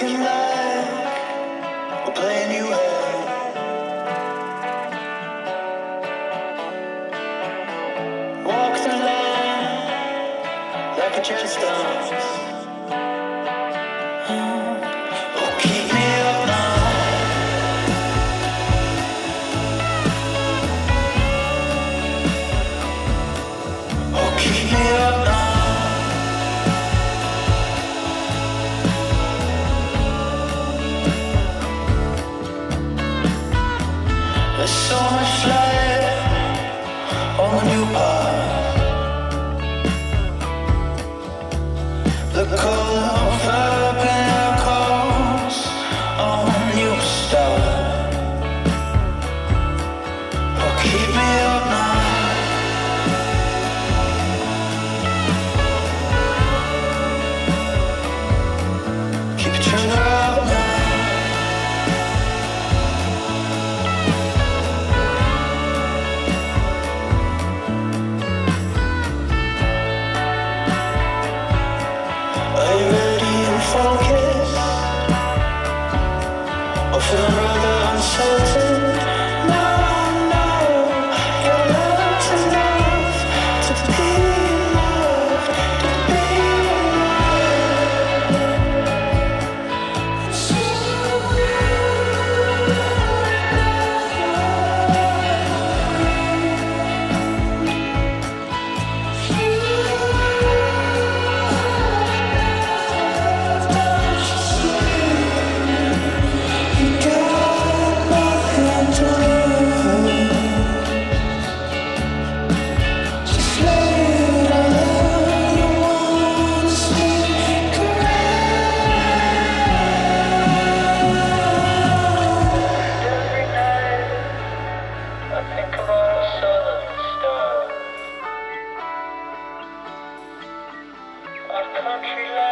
Like we're. Walk the line like a chest dance. There's so much forever unsheltered country life.